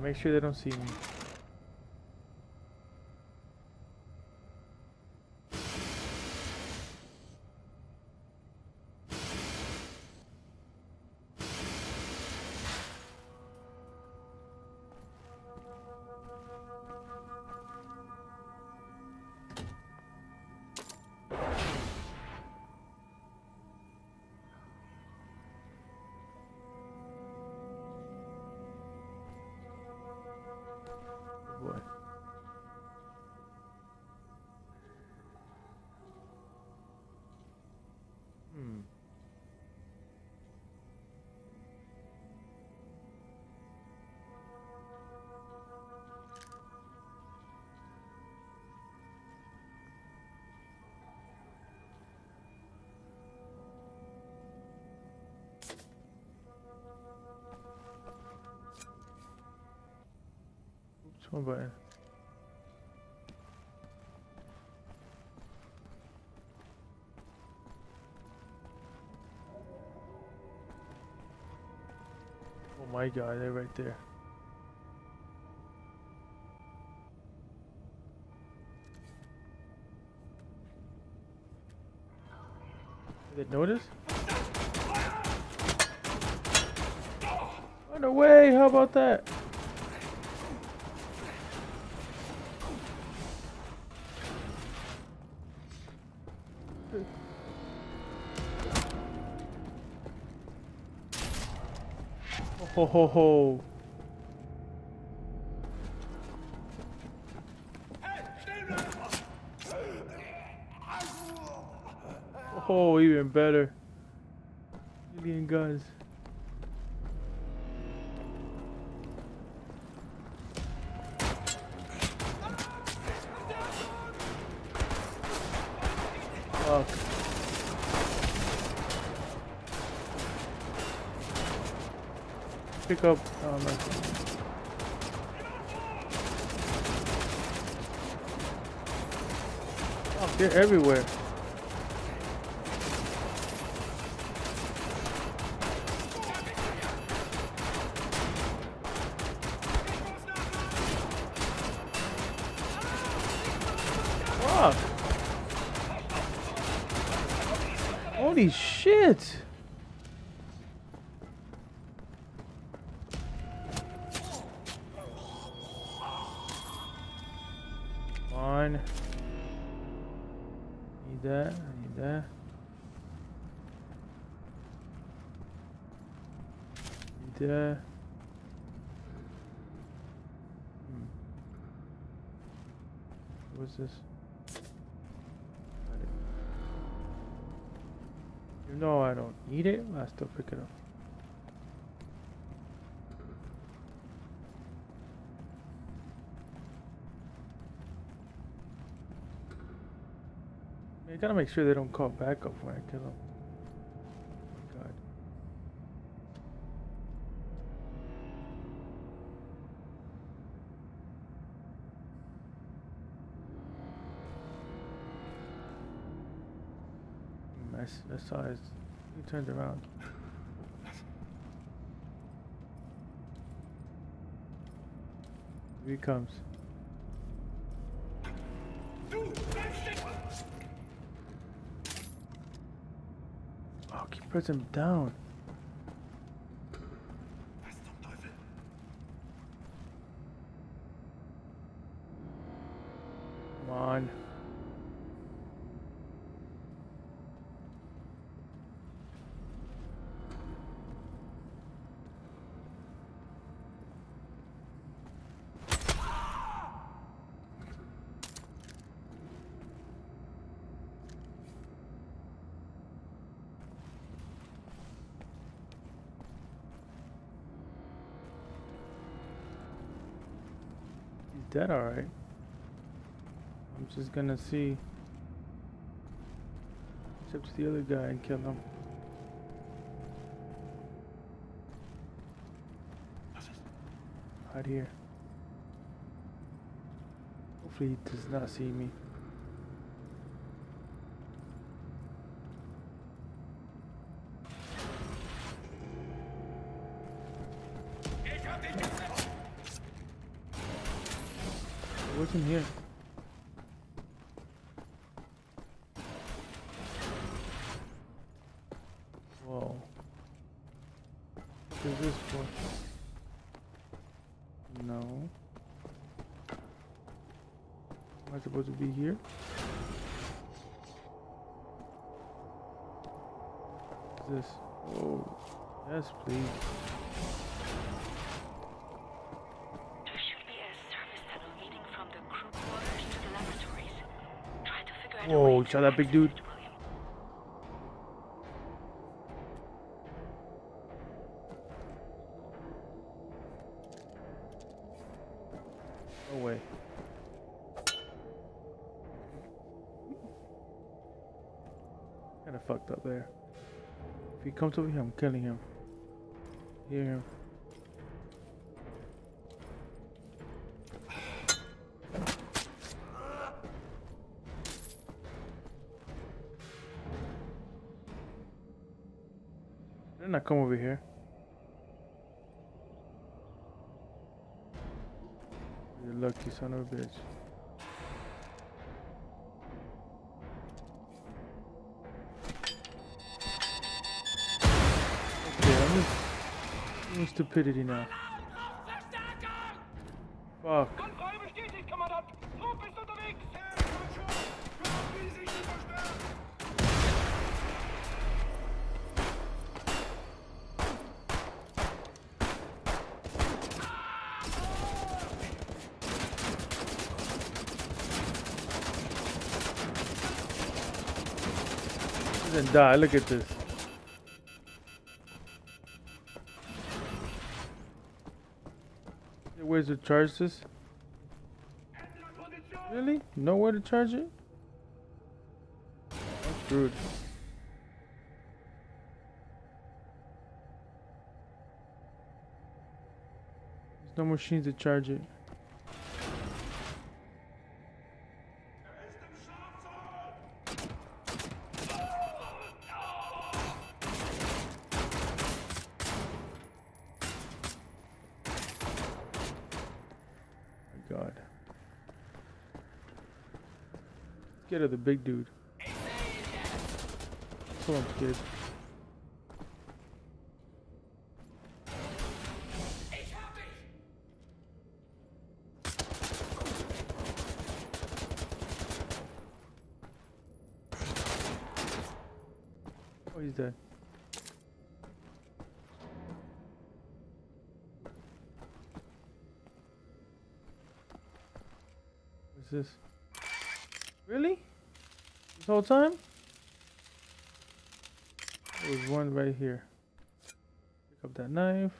Make sure they don't see me. One button. Oh my god, they're right there. Did they notice? Run away! How about that? Ho ho ho. Oh, even better. Alien guns. Fuck. Pick up. Oh, no. They're everywhere. Holy shit. Need that. I need that. Need that. Hmm. What's this? Even though I don't need it, I still pick it up. I gotta make sure they don't call back up when I kill them. God. I, I saw his. He turned around. Here he comes. Pressing him down. Come on. Dead, alright. I'm just gonna see. Except the other guy and kill him. Right here. Hopefully he does not see me. Is this for? No. Am I supposed to be here? What's this? Oh, yes, please. There should be a service No way. Kinda fucked up there. If he comes over here, I'm killing him. Hear him. Didn't I come over here? You lucky son of a bitch. Okay, I'm just doing stupidity now. Fuck. Didn't die. Look at this. Where's the charge this? Really? Nowhere to charge it? I'm screwed. There's no machine to charge it. God. Get of the big dude. Hold on, kid. Oh, he's dead. This? Really? This whole time? There was one right here. Pick up that knife.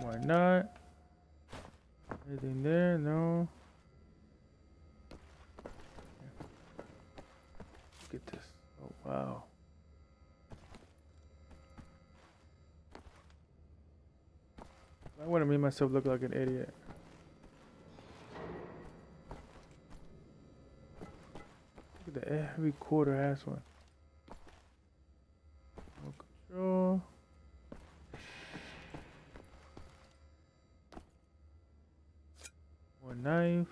Why not? Anything there? No. Look at this. Oh, wow. I want to make myself look like an idiot. Every quarter ass one. Remote control. More knife.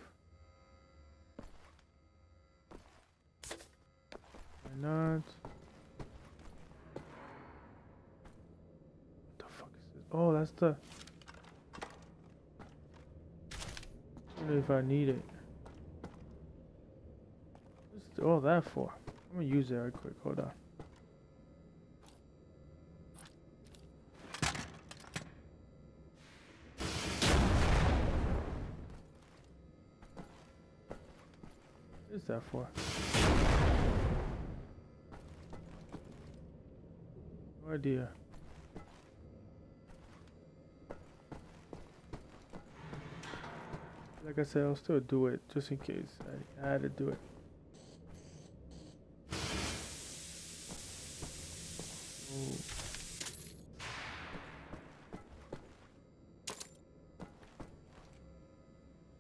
Why not? What the fuck is this? Oh, that's the. wonder if I need it. What's all that for? I'm gonna use it right quick. Hold on. What is that for? No idea. Like I said, I'll still do it just in case I had to do it.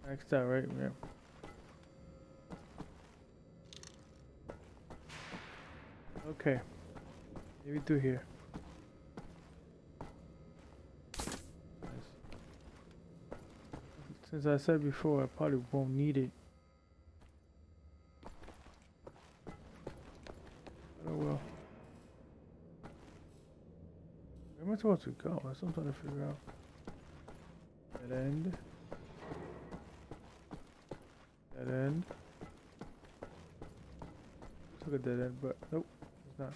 Maxed out, right? Yeah. Okay. Maybe through here. Since I said before, I probably won't need it. Oh well. Where am I supposed to go? That's what I'm trying to figure out. Dead end. End. Looks like a dead end, but nope, it's not.